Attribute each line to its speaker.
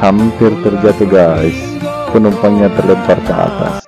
Speaker 1: hampir terjatuh guys. Penumpangnya terlempar ke atas.